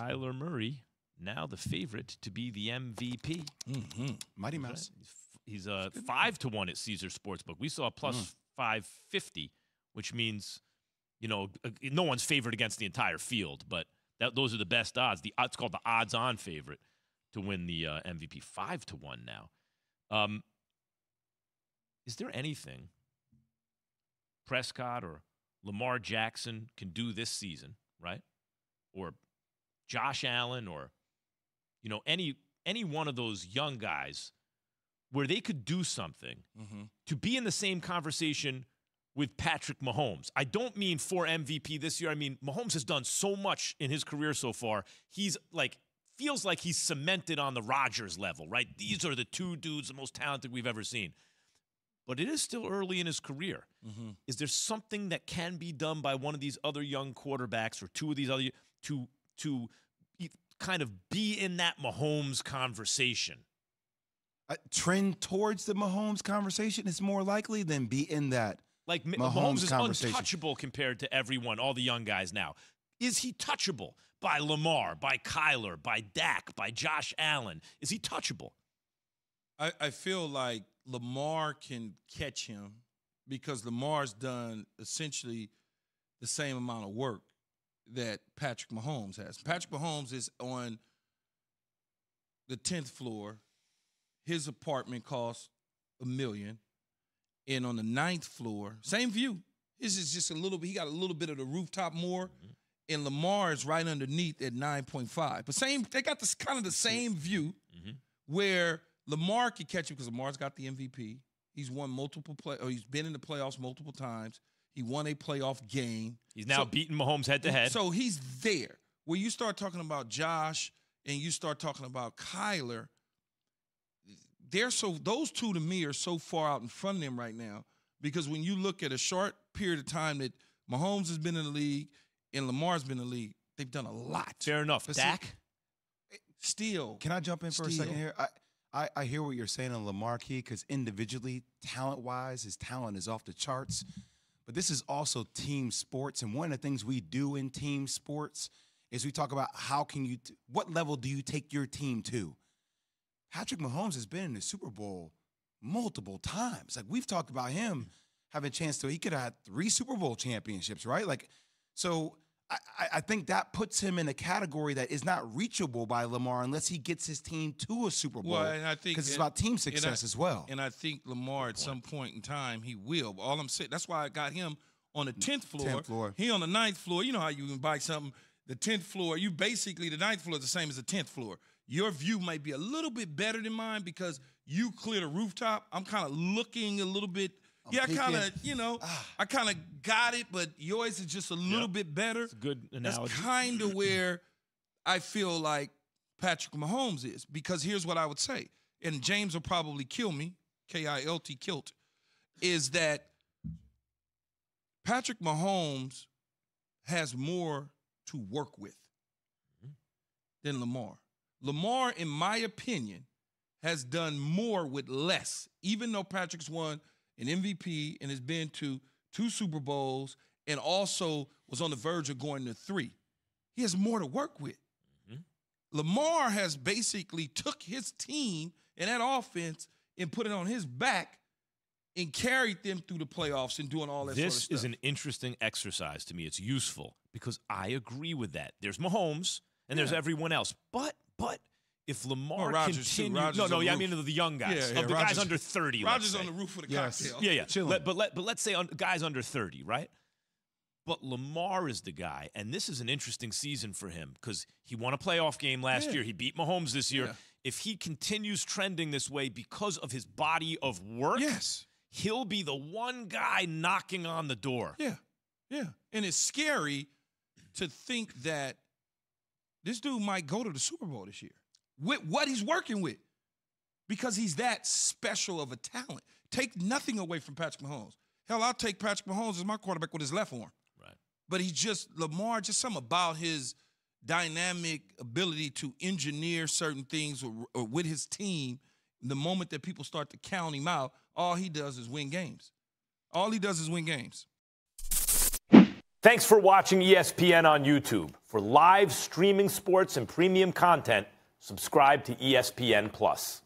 Kyler Murray, now the favorite to be the MVP. Mm-hmm. Mighty Mouse. He's, a five to one at Caesar Sportsbook. We saw plus mm. 550, which means, you know, uh, no one's favored against the entire field, but that, those are the best odds. The It's called the odds on favorite to win the uh, MVP. Five to one now. Um, is there anything Prescott or Lamar Jackson can do this season, right? Or Josh Allen or you know any any one of those young guys where they could do something mm-hmm. to be in the same conversation with Patrick Mahomes. I don't mean for MVP this year. I mean Mahomes has done so much in his career so far. He's like feels like he's cemented on the Rodgers level, right? These are the two dudes the most talented we've ever seen but it is still early in his career. Mm-hmm. Is there something that can be done by one of these other young quarterbacks or two of these other to to kind of be in that Mahomes conversation? A trend towards the Mahomes conversation is more likely than be in that. Like Mahomes, Mahomes is untouchable compared to everyone, all the young guys now. Is he touchable by Lamar, by Kyler, by Dak, by Josh Allen? Is he touchable? I, I feel like Lamar can catch him because Lamar's done essentially the same amount of work that Patrick Mahomes has. Patrick Mahomes is on the 10th floor. His apartment costs a million. And on the ninth floor, same view. His is just a little bit, he got a little bit of the rooftop more. Mm-hmm. And Lamar is right underneath at 9.5. But same, they got this kind of the same view mm-hmm. where Lamar can catch him because Lamar's got the MVP. He's won multiple play. Or he's been in the playoffs multiple times. He won a playoff game. He's now so, beating Mahomes head to head. So he's there. When you start talking about Josh and you start talking about Kyler, they're so those two to me are so far out in front of them right now because when you look at a short period of time that Mahomes has been in the league and Lamar's been in the league, they've done a lot. Fair enough. Dak. Still. Can I jump in for still. a second here? I, I, I hear what you're saying on Lamar Key because individually, talent wise, his talent is off the charts. But this is also team sports, and one of the things we do in team sports is we talk about how can you, t- what level do you take your team to? Patrick Mahomes has been in the Super Bowl multiple times. Like we've talked about him having a chance to, he could have had three Super Bowl championships, right? Like, so I, I, think that puts him in a category that is not reachable by Lamar unless he gets his team to a Super Bowl. Well, and I think because it's about team success I, as well. And I think Lamar at some point in time he will. But All I'm saying that's why I got him on the tenth floor. 10th floor. He on the ninth floor. You know how you can buy something. The tenth floor. You basically the ninth floor is the same as the tenth floor. Your view might be a little bit better than mine because you clear the rooftop. I'm kind of looking a little bit I'm yeah, I kind of, you know, ah. I kind of got it, but yours is just a little yep. bit better. It's a good analogy. That's kind of where I feel like Patrick Mahomes is because here's what I would say, and James will probably kill me, K I L T kilt, is that Patrick Mahomes has more to work with than Lamar. Lamar, in my opinion, has done more with less, even though Patrick's won an MVP and has been to two Super Bowls and also was on the verge of going to three. He has more to work with. Mm-hmm. Lamar has basically took his team and that offense and put it on his back and carried them through the playoffs and doing all that this sort of is an interesting exercise to me. It's useful because I agree with that. There's Mahomes and yeah. there's everyone else. But but if Lamar well, continues, no, no, yeah, I mean the young guys, yeah, yeah, the guys under thirty. Rodgers on the roof of the yes. cocktail. Yeah, yeah. Let, but let but let's say guys under thirty, right? But Lamar is the guy, and this is an interesting season for him because he won a playoff game last yeah. year. He beat Mahomes this year. If he continues trending this way because of his body of work, yes, he'll be the one guy knocking on the door. Yeah, yeah. And it's scary to think that this dude might go to the Super Bowl this year with what he's working with because he's that special of a talent. Take nothing away from Patrick Mahomes. Hell, I'll take Patrick Mahomes as my quarterback with his left arm. Right. But he's just Lamar, just something about his dynamic ability to engineer certain things or, or with his team. The moment that people start to count him out, all he does is win games. All he does is win games. Thanks for watching ESPN on YouTube. For live streaming sports and premium content, subscribe to ESPN Plus.